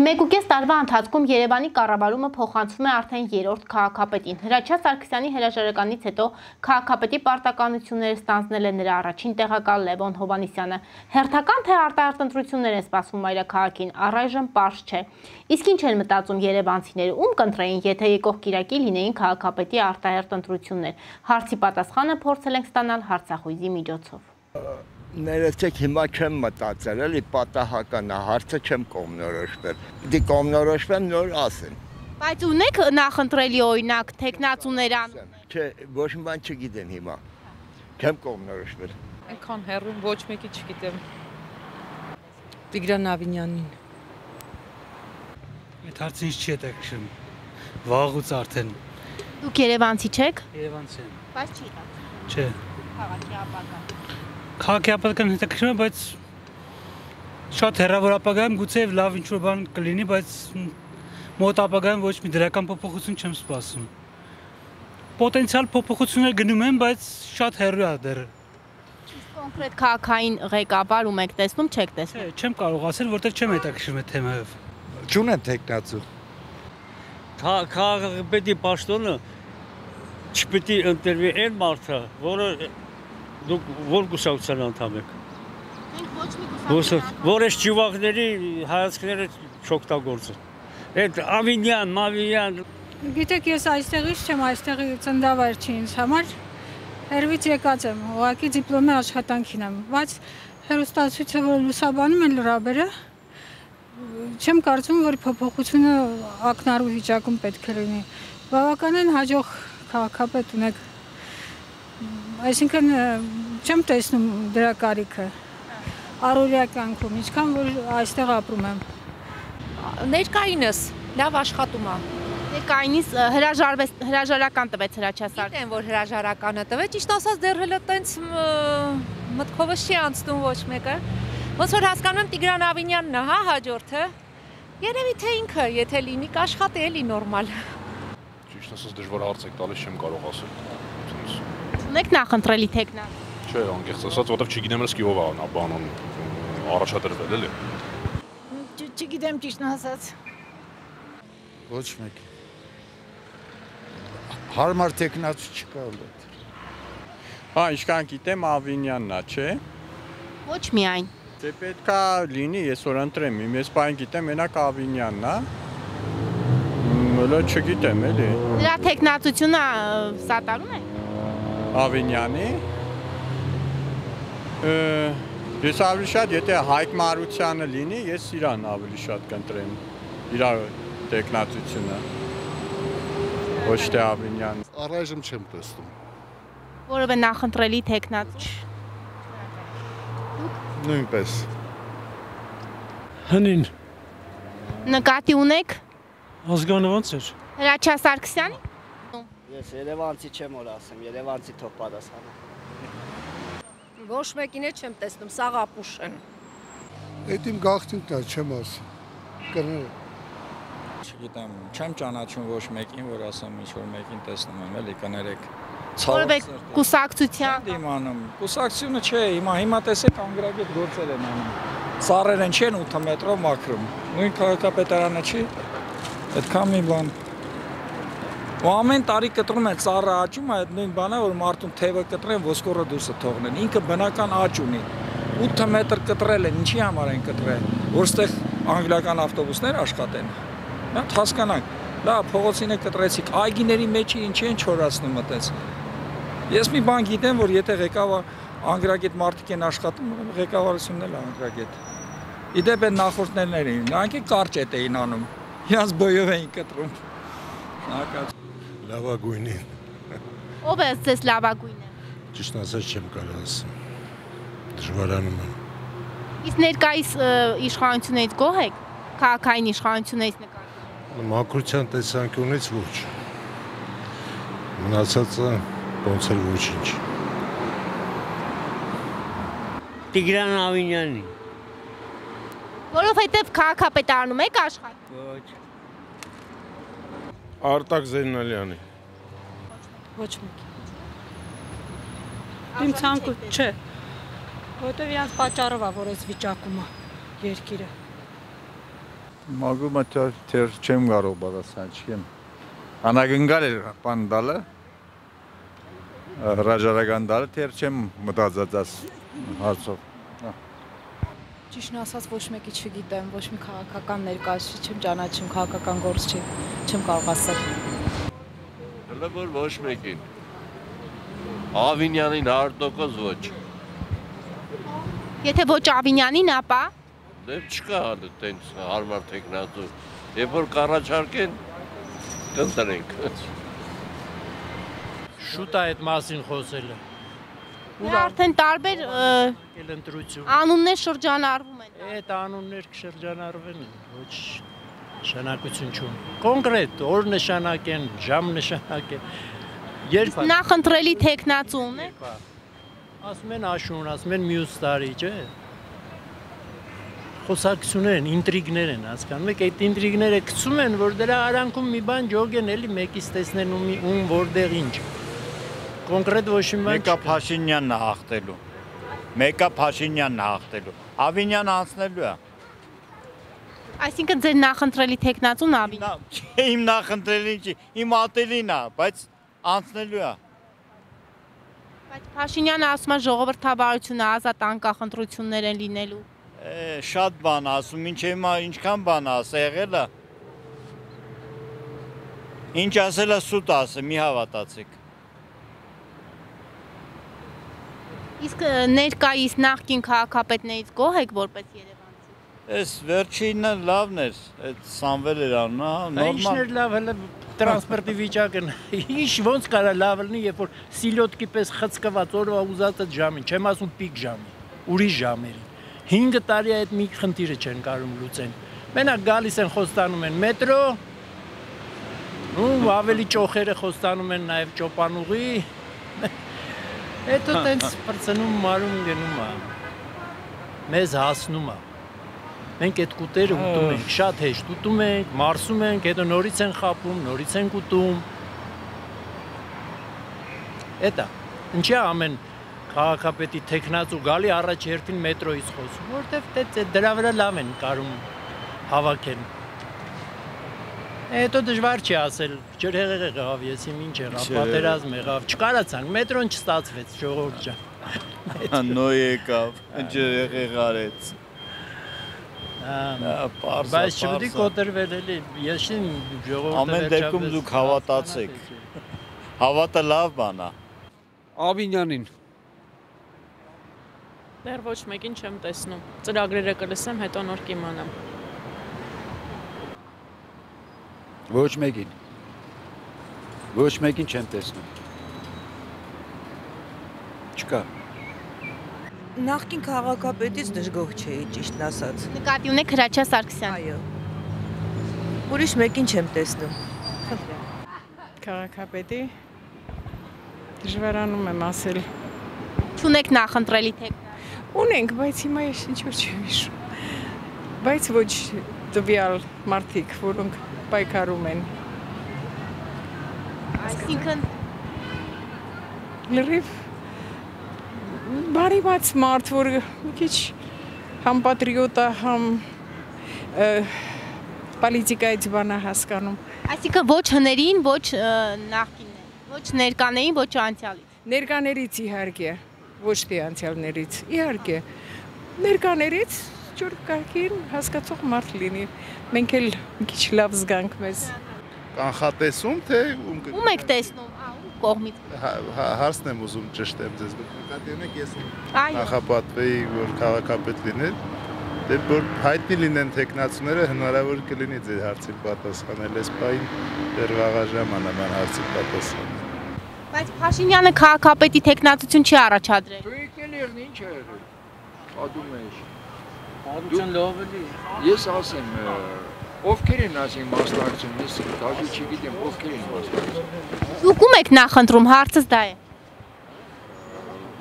Մեկուկես տարվա ընթացքում Երևանի կառավարումը փոխանցվում է արդեն երրորդ քաղաքապետին։ Հրաչյա Սարգսյանի հրաժարականից հետո քաղաքապետի պարտականությունները ստանձնել է նրա առաջին տեղակալ Լևոն Հովանիսյանը։ Հերթական թե արտահերտ ընտրություններ են սպասվում մայրաքաղաքին, առայժմ པարզ չէ։ Իսկ ինչ են մտածում երևանցիները, ում կընտրեին, եթե եկող Կիրակի լինեին քաղաքապետի արտահերտ ընտրություններ։ Հարցի պատասխանը փորձել ենք ստանալ հարցախույզի միջոցով ներեցեք հիմա չեմ մտածել, էլի պատահական է, հարցը չեմ կողմնորոշվել։ Դի կողմնորոշվեմ նոր ասեմ։ Բայց ունեք նախընտրելի օրինակ տեխնացուներան։ Չէ, ոչ մի բան չգիտեմ հիմա։ Չեմ կողմնորոշվել։ Այնքան հեռու ոչ մեկի չգիտեմ։ Տիգրան Ավինյանին։ Այդ հարցը ինձ չի հետաքրքրում։ Վաղուց արդեն։ Դուք Երևանցի չեք։ Երևանցի եմ։ Բայց չի։ Չէ։ Քաղաքի ապագա քաղաքի ապագան հետաքրքրում է, բայց շատ հեռավոր ապագայում գուցե լավ ինչ-որ բան կլինի, բայց մոտ ապագայում ոչ մի դրական փոփոխություն չեմ սպասում։ Պոտենցիալ փոփոխություններ գնում են, բայց շատ հեռու է դեռ։ Կոնկրետ քաղաքային ղեկավար ում եք տեսնում, չեք տեսնում։ Չէ, չեմ կարող ասել, որտեղ չեմ հետաքրքրում այդ թեմայով։ Չունեն տեխնացու։ Քաղաքապետի պաշտոնը չպետք է ընտրվի այն մարդը, որը Դուք ո՞ր կուսակցության անդամ եք։ Մենք ոչ մի կուսակցության։ Որ այս ճյուղակների հայացքները չօգտագործեն։ Այդ Ավինյան, Մավիյան Գիտեք, ես այստեղից չեմ, այստեղի ծնդավայր չի ինձ համար։ Հերվից եկած եմ, ուղղակի դիպլոմի աշխատանքին եմ, բայց հերոստացույցը, որ լուսաբանում են լրաբերը, չեմ կարծում, որ փոփոխությունը ակնարու վիճակում պետք է լինի։ Բավականին հաջող քաղաքապետ ունեք Այսինքն չեմ տեսնում դրա կարիքը առօրյա կյանքում, ինչքան որ այստեղ ապրում եմ։ Ներկայինս լավ աշխատում է։ Ներկայինս հրաժարվեց հրաժարական տվեց հրաչասար։ Գիտեմ, որ հրաժարականը տվեց, ճիշտ ասած դեռ հələ տենց մտքովս չի անցնում ոչ մեկը։ Ոնց որ հասկանում եմ Տիգրան Ավինյանն է, հա, հաջորդը։ Երևի թե ինքը, եթե լինի, կաշխատի էլի նորմալ։ Ճիշտ ասած դժվար հարց եք տալիս, չեմ կարող ասել ունեք նախընտրելի տեխնա։ Չէ, անկեղծ ասած, որովհետև չգիտեմ ըստ ով է բանոն առաջադրվել էլի։ Չգիտեմ ճիշտ ասած։ Ոչ մեկ։ Հարմար տեխնացու չկա ուլետ։ Հա, ինչքան գիտեմ Ավինյանն է, չէ։ Ոչ միայն։ Դե պետքա լինի, ես որ ընտրեմ, իմ ես բան գիտեմ, մենակ Ավինյանն է։ Մոլա չգիտեմ էլի։ Դրա տեխնացությունը սատարում եք։ Ավինյանի։ Ես ավելի շատ, եթե Հայկ Մարությանը լինի, ես իրան ավելի շատ կընտրեմ։ Իր տեխնացությունը։ Ոչ թե Ավինյան։ Առայժմ չեմ տեսնում։ Որովե նախընտրելի տեխնաց։ Նույնպես։ Հնին։ Նկատի ունեք։ Ազգանը ո՞նց էր։ Հրաչյա Սարգսյանի։ Ես Երևանցի չեմ որ ասեմ, Երևանցի թող պատասխանը։ Ոչ մեկին է չեմ տեսնում, սաղ ապուշ են։ Այդ իմ գաղտնիքն է, չեմ ասում։ Կները Չգիտեմ, չեմ ճանաչում ոչ մեկին, որ ասեմ ինչ որ մեկին տեսնում եմ, էլի կներեք։ Որովե կուսակցության դիմանում։ Կուսակցությունը չէ, հիմա հիմա տեսեք անգրագետ գործեր են անում։ Սարեր են չեն 8 մետրով մաքրում։ Նույն քաղաքապետարանը չի։ Այդքան մի բան ու ամեն տարի կտրում են ծառը աճում, այդ նույն բանը, որ մարդուն թևը կտրեն, ոսկորը դուրսը թողնեն։ Ինքը բնական աճ ունի։ 8 մետր կտրել են, ինչի համար են կտրել, որ ստեղ անգլիական ավտոբուսներ աշխատեն։ Նա հասկանանք։ Լավ, փողոցին է կտրեցիք, այգիների մեջի ինչի են չորացնում մտես։ Ես մի բան գիտեմ, որ եթե ղեկավար անգրագետ մարդիկ են աշխատում, ղեկավարությունն էլ անգրագետ։ Իդեպ են նախորդներն էին, նրանք կարճ էին անում։ Իրանց բոյով էին կտրում։ Շնորհակալ լավագույնին։ Ո՞վ է ձեզ լավագույնը։ Ճիշտ ասած չեմ կարող ասել։ Դժվարանում եմ։ Իսկ ներկայիս իշխանությունից գոհ եք։ Քաղաքային իշխանությունից նկատմամբ։ Մակրության տեսանկյունից ոչ։ Մնացածը ոնց էլ ոչինչ։ Տիգրան Ավինյանի։ Որովհետև քաղաքապետարանում եք աշխատում։ Ոչ։ Արտակ Զեննալյանի։ Ոչ մեկ։ Իմ ցանկը չէ։ Որտեվ իրանց պատճառով է, որ այս վիճակում է երկիրը։ Մագումը թեր չեմ կարող պատասխան չեմ։ Անագնգալ էր բան դալը։ Հրաժարական դալը թեր չեմ մտածած աս հարցով։ Ճիշտն ասած ոչ մեկի չգիտեմ, ոչ մի քաղաքական ներկայացուցիչ չեմ ճանաչում, քաղաքական գործ չի, չեմ կարող ասել։ Հələ որ ոչ մեկին։ Ավինյանին 100% ոչ։ Եթե ոչ Ավինյանին, ապա Դե չկա տենց հարմար տեխնատու։ Երբ որ կառաջարկեն, կընտրենք։ Շուտ է այդ մասին խոսելը։ Դե արդեն տարբեր ընտրություն։ անուններ շրջանառվում են։ Այդ անուններ կշրջանառվեն, ոչ նշանակություն չուն։ Կոնկրետ օր նշանակեն, ժամ նշանակեն։ Երբ Նախընտրելի տեխնացու ունեք։ ասում են աշուն, ասում են մյուս տարի, չէ՞։ Խոսակցություններ են, ինտրիգներ են, հասկանում եք, այդ ինտրիգները գցում են, որ դրա արանքում մի բան ջոգեն, էլի մեկից տեսնեն ում ում որտեղ ինչ։ Կոնկրետ ոչ մի բան Մեկը Փաշինյանն է հաղթելու։ Մեկը Փաշինյանն է հաղթելու։ Ավինյանը անցնելու է։ Այսինքն ձեր նախընտրելի տեխնացուն Ավին։ Չէ, իմ նախընտրելին չի, իմ ատելին է, բայց անցնելու է։ Բայց Փաշինյանը ասում է ժողովրդավարությունը ազատ անկախ ընտրություններ են լինելու։ Շատ բան ասում, ինչ հիմա ինչքան բան ասա եղել է։ Ինչ ասել է սուտ ասը, մի հավատացեք։ Իսկ ներկայիս նախկին քաղաքապետներից գոհ եք որպես Երևանցի։ Էս վերջինը լավն էր, այդ Սամվել էր անունը, հա, Ինչն նորմալ։ էր լավ, հələ տրանսպորտի վիճակը ինչ ոնց կարա լավ լինի, երբ որ սիլյոտկի պես խցկված օրվա ուզածը ժամին, չեմ ասում պիկ ժամի, ուրիշ ժամերի։ 5 տարի այդ մի խնդիրը չեն կարում լուծեն։ Մենակ գալիս են խոստանում են մետրո, ու ավելի ճոխերը խոստանում են նաև ճոպանուղի։ Հետո տենց բրցնում մարում գնում է։ Մեզ հասնում է։ Մենք այդ կուտերը ուտում ենք, շատ հեշտ ուտում ենք, մարսում ենք, հետո նորից են խապում, նորից են ուտում։ Էտա։ Ինչի՞ ամեն քաղաքապետի տեխնացու գալի առաջ երթին մետրոից խոսում, որովհետև դե դրա վրա լավ են կարում հավաքեն։ Հետո դժվար չի ասել, ջրհեղեղ եղավ, ես իմ ինչ եղավ, պատերազմ եղավ, չկարացանք, մետրոն չստացվեց, ժողովուրդ ջան։ Նո եկավ, ջրեղեղ արեց։ պարզ է, Բայց չպետք է կոտրվել էլի, ես շին ժողովուրդը Ամեն դեպքում դուք հավատացեք։ Հավատը լավ բան է։ Ավինյանին Դեռ ոչ մեկին չեմ տեսնում։ Ծրագրերը կլսեմ, հետո նոր կիմանամ։ Ոչ մեկին։ Ոչ մեկին չեմ տեսնում։ Չկա։ Նախկին քաղաքապետից դժգոհ չէի, ճիշտն ասած։ Նկատի ունեք Հրաչյա Սարգսյան։ Այո։ Ուրիշ մեկին չեմ տեսնում։ Քաղաքապետի դժվարանում եմ ասել։ Չունեք նախընտրելի տեխնացու։ Ունենք, բայց հիմա ես ինչ որ չեմ հիշում։ Բայց ոչ տվյալ մարդիկ, որոնք պայքարում են։ Այսինքն լրիվ բարիված մարդ, որ մի քիչ համ պատրիոտ է, համ պոլիտիկայից բան է հասկանում։ Այսինքն ոչ հներին, ոչ նախկիններին, ոչ ներկաներին, ոչ անցյալից։ Ներկաներից իհարկե, ոչ թե անցյալներից, իհարկե։ Ներկաներից ջուր կարգին հասկացող մարդ լինի։ Մենք էլ մի քիչ լավ զգանք մեզ։ Կանխատեսում թե ում եք տեսնում, կողմից։ հա- հա- հարցն եմ ուզում ճշտեմ ձեզ։ Դուք նկատի ունեք ես նախապատվեի, որ քաղաքապետ լիներ, դե որ հայտնի լինեն տեխնացուները հնարավոր կլինի ձեր հարցին պատասխանել։ Այս պայն դեռ վաղ ժամանակ նման հարցի պատասխան։ Բայց Փաշինյանը քաղաքապետի տեխնացություն չի առաջադրել։ Դուիկելերն ինչ է եղել։ Ադում ես։ Պատմություն լավ էլի։ Ես ասեմ, ովքեր են ասին մասնակցում, ես դաժե չգիտեմ ովքեր են մասնակցում։ Դուք ում եք նախընտրում, հարցս դա է։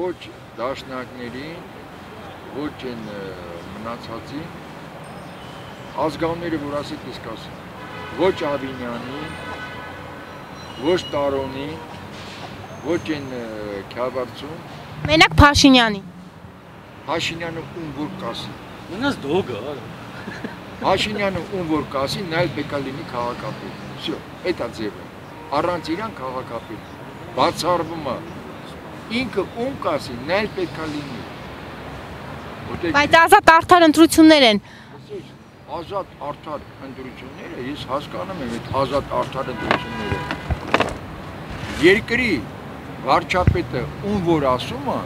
Ոչ դաշնակներին, ոչ են մնացածին, ազգանները, որ ասեք ես կասեմ, ոչ Ավինյանի, ոչ Տարոնի, ոչ են ը, Քյավառցուն, Մենակ Փաշինյանի։ Փաշինյանը ում որ կասի։ Մնաց դոգը, Փաշինյանը ում որ կասի, նա էլ պետք է լինի քաղաքապետ։ Всё, էտա ձևը։ Առանց իրան քաղաքապետ։ Բացառվում է։ Ինքը ում կասի, նա էլ պետք է լինի։ Որտեղ Բայց ազատ արդար ընտրություններ են։ ազատ արդար ընտրությունները, ես հասկանում եմ այդ ազատ արդար ընտրությունները։ Երկրի վարչապետը ում որ ասում է,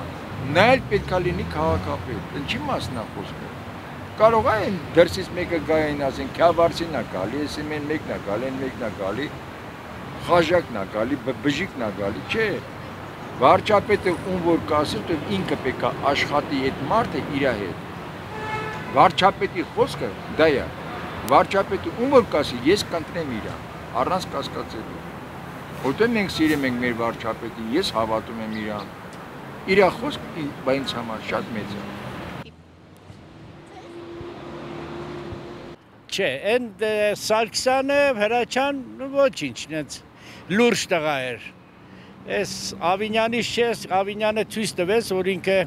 նա էլ պետքա լինի քաղաքապետ։ Ինչի մասն է խոսքը։ Կարող է այն դրսից մեկը գա այն ասեն, քյավարսին է գալի, եսի մեն մեկն է գալի, այն մեկն է գալի, խաժակն է գալի, բժիկն է գալի, չէ։ Վարչապետը ում որ կասի, դու ինքը պետքա աշխատի այդ մարդը իր հետ վարչապետի խոսքը դա է վարչապետը ում որ կասի ես կընտրեմ իրան առանց կասկածելու որտեղ մենք սիրում ենք մեր վարչապետին ես հավատում եմ իրան իր խոսքը բայց համար շատ մեծ է Չէ, այն Սարգսյանը Հրաչյան ոչինչ, նենց լուրջ տղա էր։ Այս Ավինյանից չէ, Ավինյանը ցույց տվեց, որ ինքը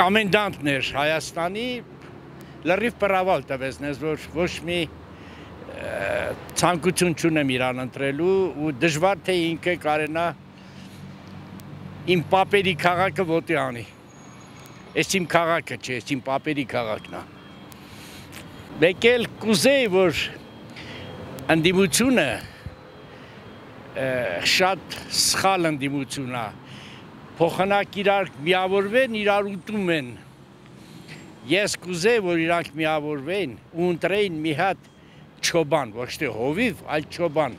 կոմենդանտն էր Հայաստանի լրիվ պրավալ տվեց նես որ ոչ մի ցանկություն չունեմ իրան ընտրելու ու դժվար թե ինքը կարենա իմ պապերի քաղաքը ոտի անի Էս իմ քաղաքը չէ, էս իմ պապերի քաղաքն է։ Մեկ էլ կուզեի, որ ընդդիմությունը շատ սխալ ընդդիմություն է փոխանակ իրար միավորվեն, իրար ուտում են։ Ես կուզեի, որ իրանք միավորվեն ու ընտրեին մի հատ չոբան, ոչ թե հովիվ, այլ չոբան։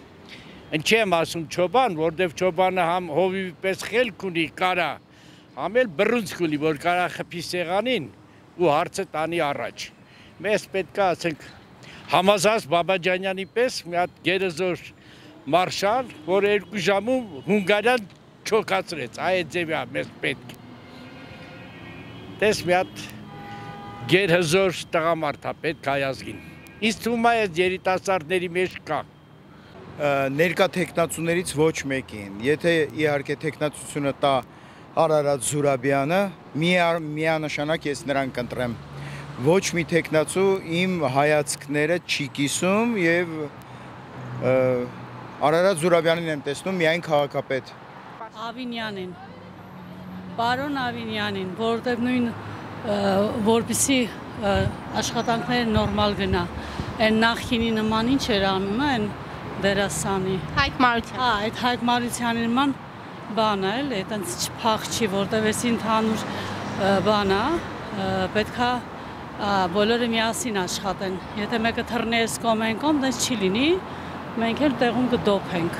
Ինչ եմ ասում չոբան, որտեվ չոբանը համ հովիվի պես խելք ունի, կարա, համ էլ բռունցք ունի, որ կարա խփի սեղանին ու հարցը տանի առաջ։ Մեզ պետք է ասենք Համազած Բաբաջանյանի պես մի հատ գերեզոր մարշալ, որ երկու ժամում հունգարյան չոքացրեց, այդ ձևի մեզ պետք։ Տես մի հատ գերհզոր տղամարդ է պետք հայազգին։ Ինձ թվում է այս երիտասարդների մեջ կա։ Ներկա տեխնացուներից ոչ մեկին։ Եթե իհարկե տեխնացությունը տա Արարատ Զուրաբյանը, միանշանակ ես նրան կընտրեմ։ Ոչ մի տեխնացու իմ հայացքները չի կիսում եւ Արարատ Զուրաբյանին եմ տեսնում միայն քաղաքապետ։ Ավինյանին։ Պարոն Ավինյանին, որտեղ նույն որպիսի աշխատանքները նորմալ գնա։ Այն նախինի նման ինչ էր անում, այն դերասանի։ Հայկ Մարության։ Հա, այդ Հայկ Մարությանի նման բան է, էլ այտենց չփախչի, որտեղ էս ընդհանուր բան է, պետքա բոլորը միասին աշխատեն։ Եթե մեկը թռնի այս կողմ այն կողմ, դες չի լինի, մենք էլ տեղում կդոփենք։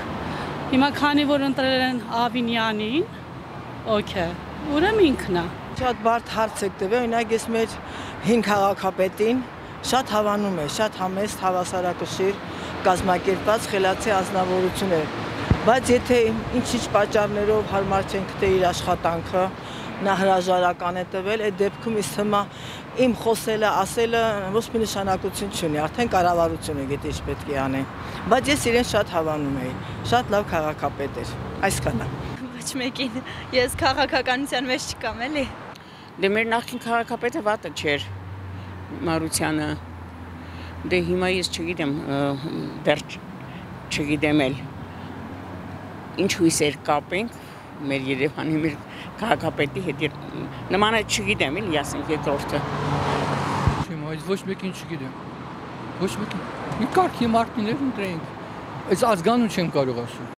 Հիմա քանի որ ընտրել են Ավինյանին, օքեյ, ուրեմն ինքն է։ Շատ բարդ հարց եք տվել, օրինակ ես մեր հին քաղաքապետին շատ հավանում է, շատ համեստ հավասարակշիռ կազմակերպած խելացի ազնվորություն է։ Բայց եթե ինչ-ինչ պատճառներով հարմար չեն գտել իր աշխատանքը, նա հրաժարական է տվել, այդ դեպքում իս թվում իմ խոսելը, ասելը ոչ մի նշանակություն չունի, արդեն կառավարությունը գիտի ինչ պետք է անի։ Բայց ես իրեն շատ հավանում էի, շատ լավ քաղաքապետ էր։ Այսքանը։ Ոչ մեկին, ես քաղաքականության մեջ չկամ, էլի։ Դե մեր նախկին քաղաքապետը վատը չէր Մարությանը։ Դե հիմա ես չգիտեմ, դեռ չգիտեմ էլ ինչ հույսեր կապենք մեր Երևանի մեր քաղաքապետի հետ նմանը չգիտեմ, էլի ասենք երկրորդը։ Չեմ, այս ոչ մեկին չգիտեմ։ Ոչ մեկին։ Մի կարգի մարդիներ ընտրենք։ Այս ազգանուն չեմ կարող ասում։